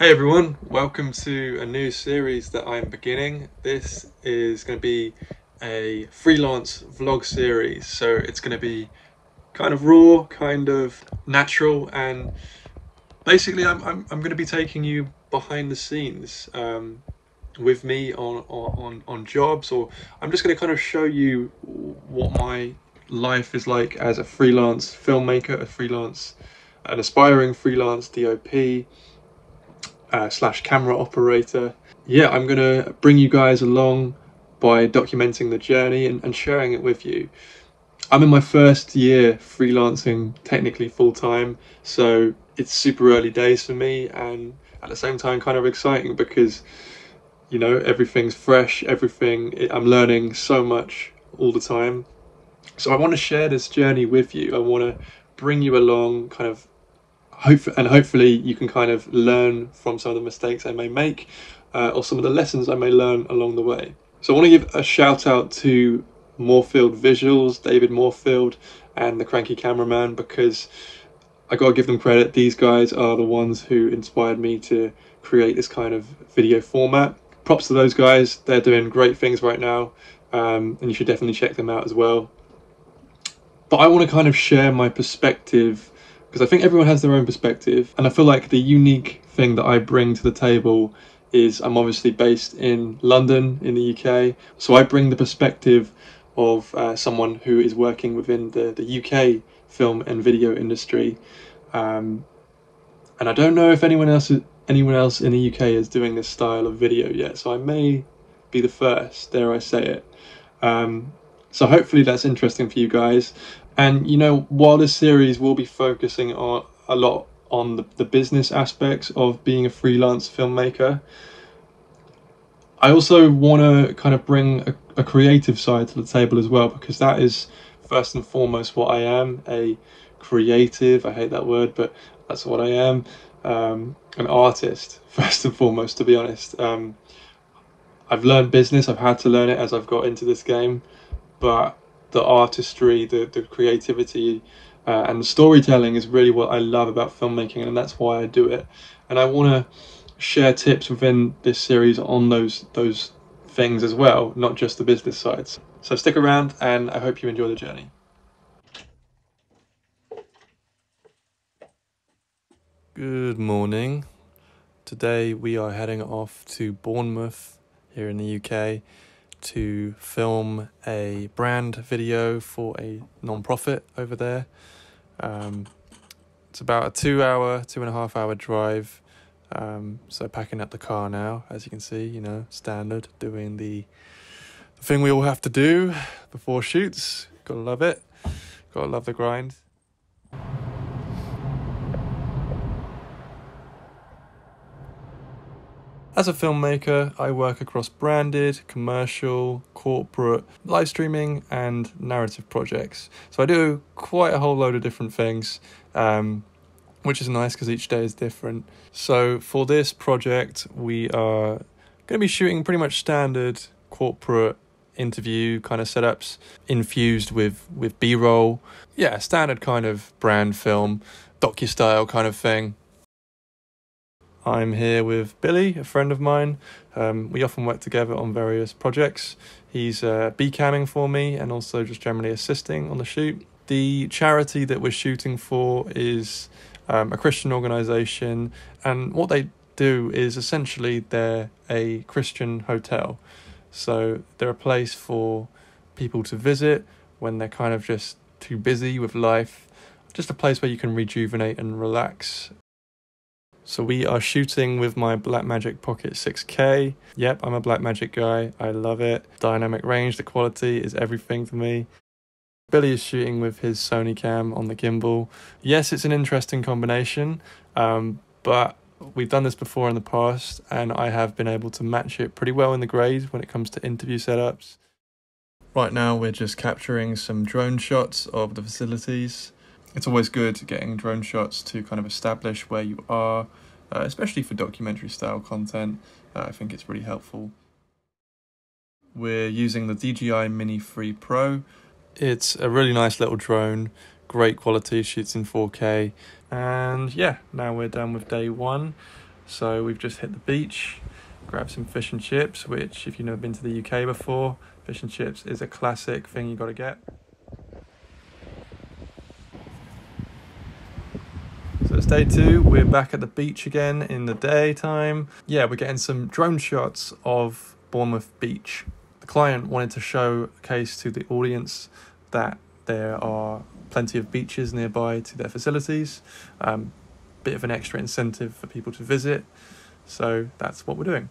Hey everyone, welcome to a new series that I'm beginning. This is going to be a freelance vlog series, so it's going to be kind of raw, kind of natural, and basically I'm, I'm, I'm going to be taking you behind the scenes um, with me on, on, on jobs, or I'm just going to kind of show you what my life is like as a freelance filmmaker, a freelance, an aspiring freelance DOP uh, slash camera operator. Yeah, I'm gonna bring you guys along by documenting the journey and, and sharing it with you. I'm in my first year freelancing technically full time, so it's super early days for me and at the same time kind of exciting because you know everything's fresh, everything I'm learning so much all the time. So I want to share this journey with you. I want to bring you along kind of hope and hopefully you can kind of learn from some of the mistakes I may make uh, or some of the lessons I may learn along the way. So I want to give a shout out to Moorfield Visuals, David Moorfield, and the Cranky Cameraman because I got to give them credit. These guys are the ones who inspired me to create this kind of video format. Props to those guys. They're doing great things right now, um, and you should definitely check them out as well. But I want to kind of share my perspective because I think everyone has their own perspective, and I feel like the unique thing that I bring to the table is I'm obviously based in London in the UK, so I bring the perspective of uh, someone who is working within the, the UK film and video industry. Um, and I don't know if anyone else anyone else in the UK is doing this style of video yet, so I may be the first. Dare I say it? Um, so hopefully that's interesting for you guys. And you know, while this series will be focusing on a lot on the, the business aspects of being a freelance filmmaker, I also want to kind of bring a, a creative side to the table as well because that is first and foremost what I am a creative. I hate that word, but that's what I am. Um, an artist, first and foremost, to be honest. Um, I've learned business, I've had to learn it as I've got into this game, but the artistry, the the creativity, uh, and the storytelling is really what I love about filmmaking, and that's why I do it. And I want to share tips within this series on those those things as well, not just the business sides. So stick around, and I hope you enjoy the journey. Good morning. Today we are heading off to Bournemouth here in the UK to film a brand video for a non-profit over there. Um, it's about a two hour, two and a half hour drive. Um, so packing up the car now, as you can see, you know, standard, doing the, the thing we all have to do before shoots. Gotta love it. Gotta love the grind. As a filmmaker, I work across branded, commercial, corporate, live streaming, and narrative projects. So I do quite a whole load of different things, um, which is nice because each day is different. So for this project, we are going to be shooting pretty much standard corporate interview kind of setups infused with with b-roll yeah standard kind of brand film docu style kind of thing I'm here with Billy, a friend of mine. Um, we often work together on various projects. He's uh, B-camming for me and also just generally assisting on the shoot. The charity that we're shooting for is um, a Christian organisation, and what they do is essentially they're a Christian hotel. So they're a place for people to visit when they're kind of just too busy with life. Just a place where you can rejuvenate and relax so we are shooting with my Blackmagic Pocket 6K. Yep, I'm a Blackmagic guy. I love it. Dynamic range, the quality is everything for me. Billy is shooting with his Sony cam on the gimbal. Yes, it's an interesting combination, um, but we've done this before in the past, and I have been able to match it pretty well in the grade when it comes to interview setups. Right now, we're just capturing some drone shots of the facilities it's always good getting drone shots to kind of establish where you are, uh, especially for documentary style content. Uh, I think it's really helpful. We're using the DJI Mini 3 Pro. It's a really nice little drone, great quality, shoots in 4K. And yeah, now we're done with day one. So we've just hit the beach, grabbed some fish and chips, which if you've never been to the UK before, fish and chips is a classic thing you got to get. So it's day two, we're back at the beach again in the daytime. Yeah, we're getting some drone shots of Bournemouth Beach. The client wanted to showcase to the audience that there are plenty of beaches nearby to their facilities. Um, bit of an extra incentive for people to visit. So that's what we're doing.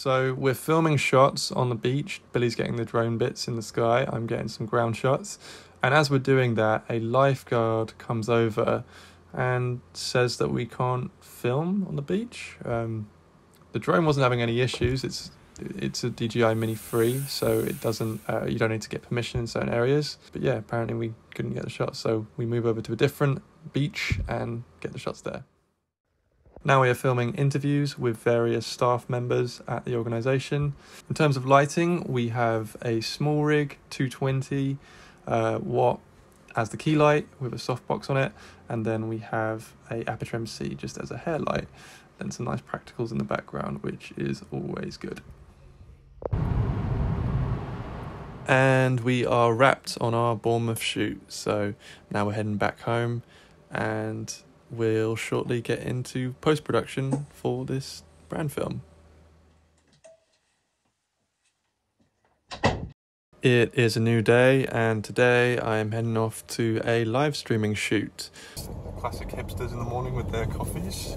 So we're filming shots on the beach. Billy's getting the drone bits in the sky. I'm getting some ground shots. And as we're doing that, a lifeguard comes over and says that we can't film on the beach. Um, the drone wasn't having any issues. It's it's a DJI Mini 3, so it doesn't. Uh, you don't need to get permission in certain areas. But yeah, apparently we couldn't get the shots, so we move over to a different beach and get the shots there. Now we are filming interviews with various staff members at the organisation. In terms of lighting, we have a small rig, 220 uh, watt as the key light with a softbox on it, and then we have a Aputure MC just as a hair light. Then some nice practicals in the background, which is always good. And we are wrapped on our Bournemouth shoot, so now we're heading back home and we'll shortly get into post production for this brand film. It is a new day, and today I am heading off to a live streaming shoot. Classic hipsters in the morning with their coffees.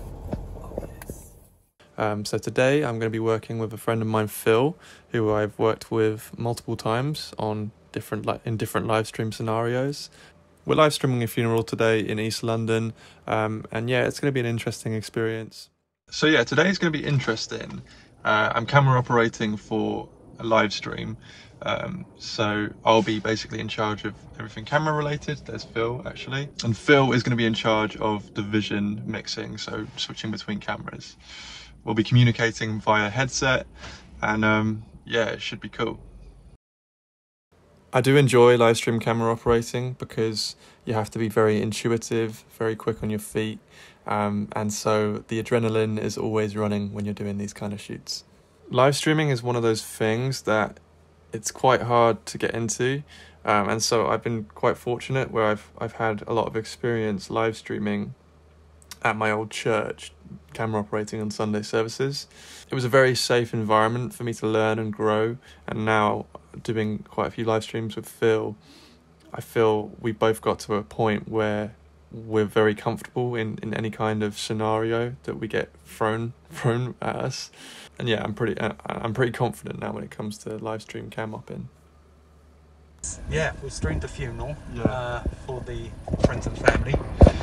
Um, so today I'm going to be working with a friend of mine, Phil, who I've worked with multiple times on different li- in different live stream scenarios. We're live streaming a funeral today in East London, um, and yeah, it's going to be an interesting experience. So yeah, today is going to be interesting. Uh, I'm camera operating for a live stream, um, so I'll be basically in charge of everything camera related. There's Phil actually, and Phil is going to be in charge of the vision mixing, so switching between cameras. We'll be communicating via headset, and um, yeah, it should be cool. I do enjoy live stream camera operating because you have to be very intuitive, very quick on your feet, um, and so the adrenaline is always running when you're doing these kind of shoots. Live streaming is one of those things that it's quite hard to get into, um, and so I've been quite fortunate where I've I've had a lot of experience live streaming at my old church camera operating on Sunday services. It was a very safe environment for me to learn and grow, and now doing quite a few live streams with Phil, I feel we both got to a point where we're very comfortable in, in any kind of scenario that we get thrown thrown at us, and yeah, I'm pretty I'm pretty confident now when it comes to live stream cam opping. Yeah, we streamed the funeral Yeah. uh, for the friends and family,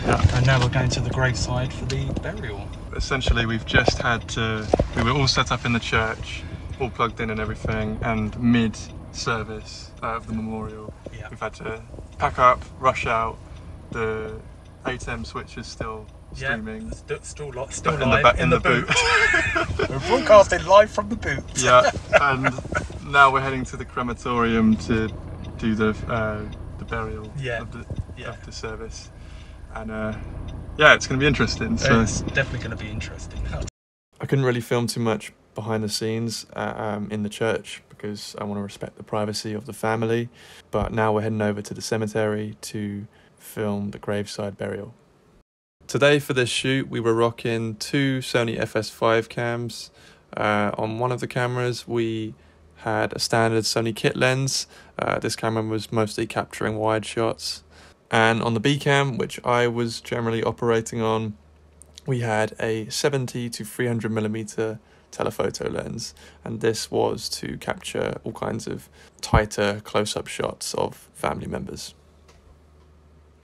Yeah. and now we're going to the graveside for the burial. essentially we've just had to we were all set up in the church all plugged in and everything and mid service out of the memorial Yeah. we've had to pack up rush out the ATEM switch is still streaming St- still, li- still in the live ba- in, the, boot. we're broadcasting live from the boot. yeah and now we're heading to the crematorium to do the uh, the burial Yeah, of, the, yeah. of the service and uh, yeah it's going to be interesting so It's definitely going to be interesting. I couldn't really film too much behind the scenes uh, um, in the church because I want to respect the privacy of the family. But now we're heading over to the cemetery to film the graveside burial. Today for this shoot, we were rocking two Sony FS5 cams. Uh, on one of the cameras, we had a standard Sony kit lens. Uh, this camera was mostly capturing wide shots. And on the B cam, which I was generally operating on, we had a 70 to 300 millimeter telephoto lens, and this was to capture all kinds of tighter close up shots of family members.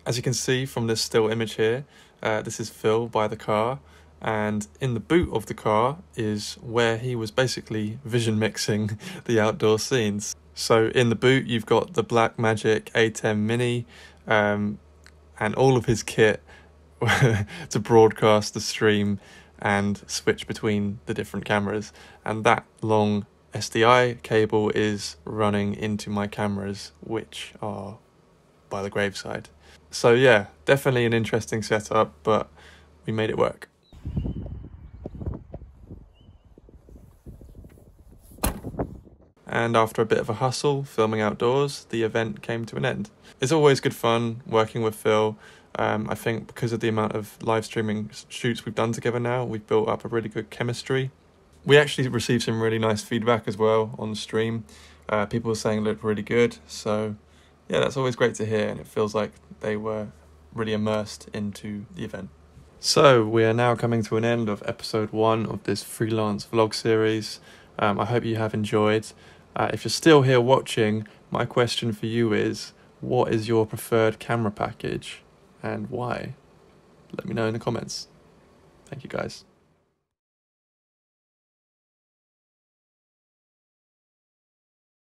As you can see from this still image here, uh, this is Phil by the car, and in the boot of the car is where he was basically vision mixing the outdoor scenes. So in the boot, you've got the Blackmagic ATEM Mini, um, and all of his kit to broadcast the stream and switch between the different cameras. And that long SDI cable is running into my cameras, which are by the graveside. So yeah, definitely an interesting setup, but we made it work. And after a bit of a hustle filming outdoors, the event came to an end. It's always good fun working with Phil. Um, I think because of the amount of live streaming shoots we've done together now, we've built up a really good chemistry. We actually received some really nice feedback as well on the stream. Uh, people were saying it looked really good. So, yeah, that's always great to hear, and it feels like they were really immersed into the event. So, we are now coming to an end of episode one of this freelance vlog series. Um, I hope you have enjoyed. Uh, if you're still here watching, my question for you is what is your preferred camera package and why? Let me know in the comments. Thank you guys.